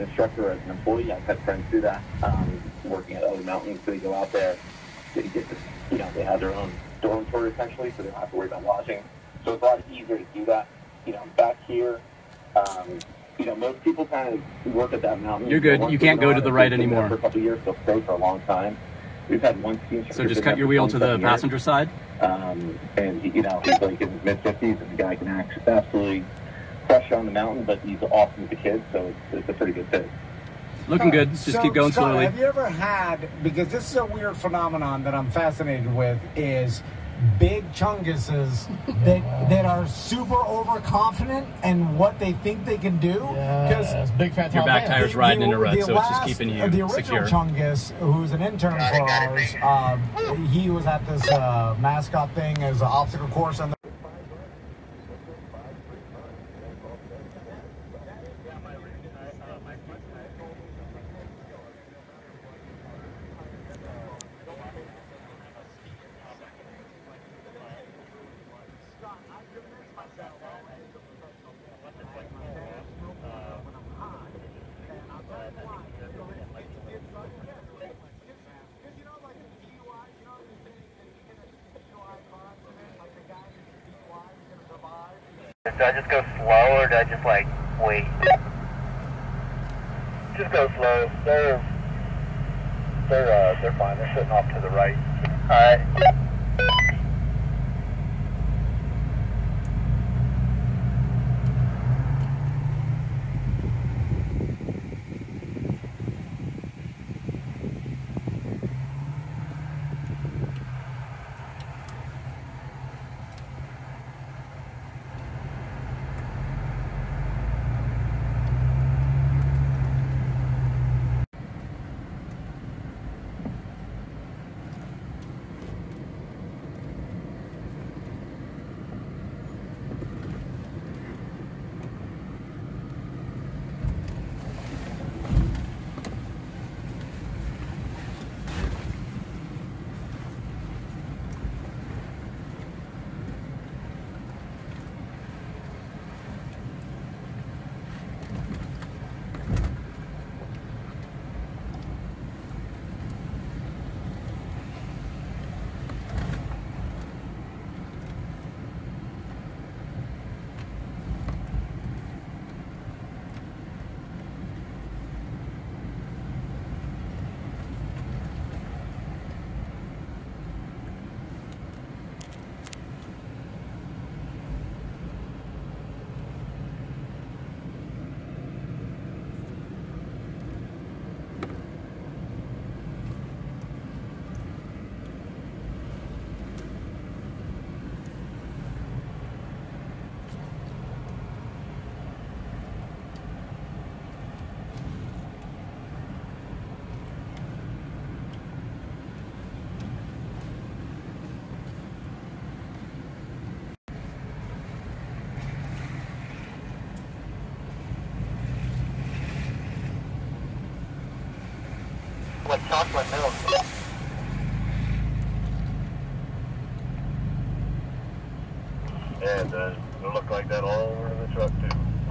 an instructor or as an employee. I've had friends do that, um, working at other mountains. So they go out there, they get this, you know, they have their own dormitory essentially, so they don't have to worry about lodging. So it's a lot easier to do that. You know, back here, um, you know, most people kind of work at that mountain. You're good. You can't go to the right it, they've been there anymore. For a couple of years, they'll stay for a long time. We've had one instructor. So just cut your wheel to the years. passenger side. Um, and he, you know, he's like in his mid fifties, and the guy can act absolutely crush on the mountain, but he's awesome with the kids, so it's, it's a pretty good fit. Looking good. Just So, keep going Scott, slowly. Have you ever had because this is a weird phenomenon that I'm fascinated with is big chunguses that that are super overconfident in what they think they can do. Yes, big fat Your back man. tires riding in a rut, the so it's just keeping you The original secure. Chungus, who's an intern for ours, um, he was at this uh, mascot thing as an obstacle course, and Do I just go slow or do I just like wait? Just go slow. They're they're uh, they're fine. They're sitting off to the right. All right. Look like that all over the truck too.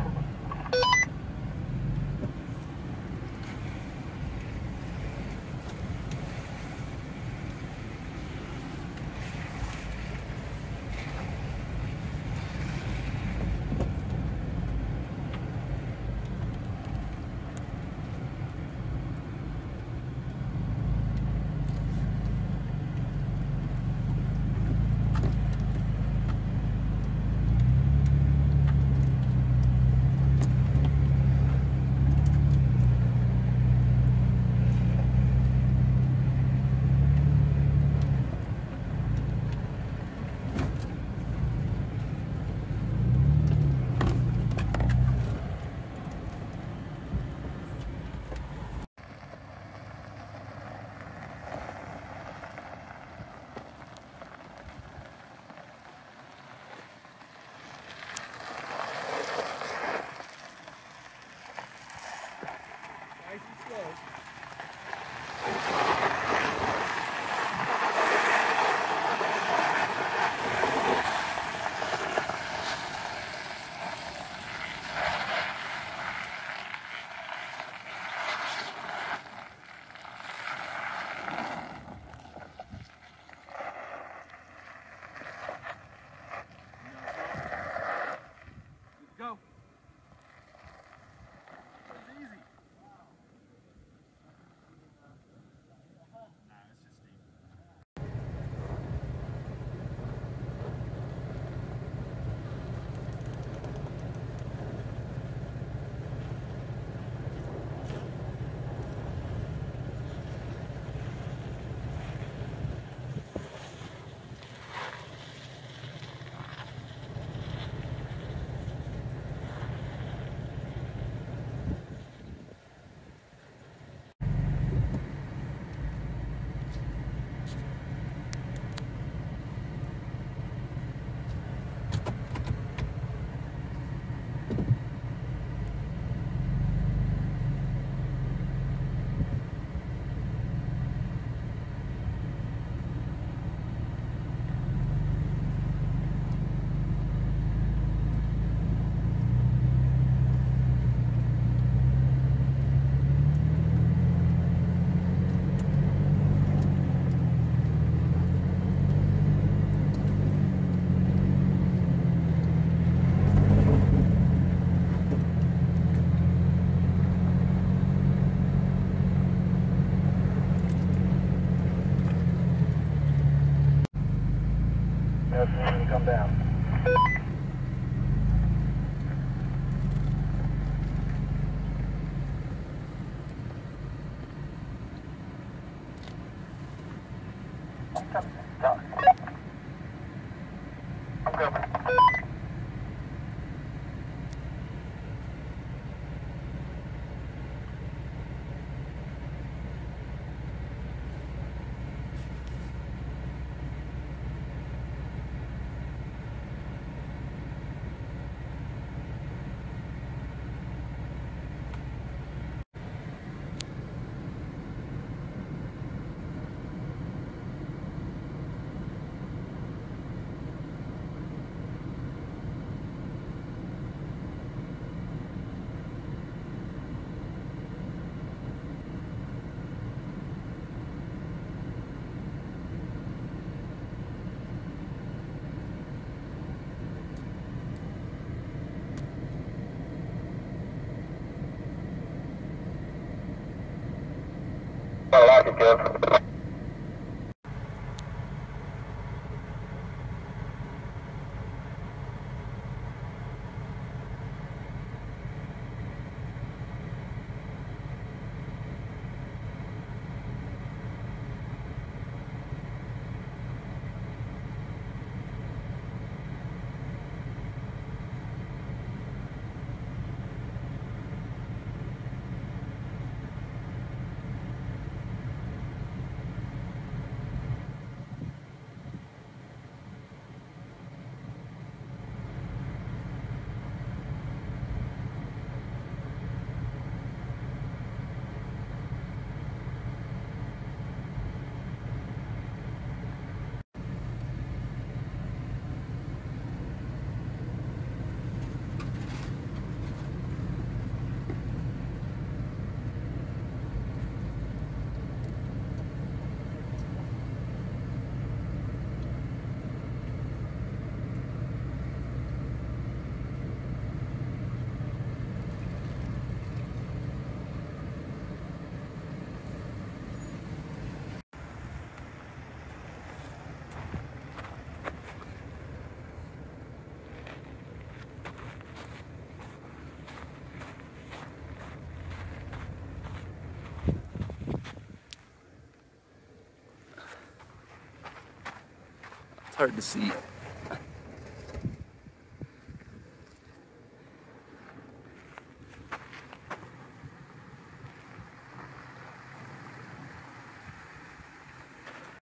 I'm I like it, hard to see.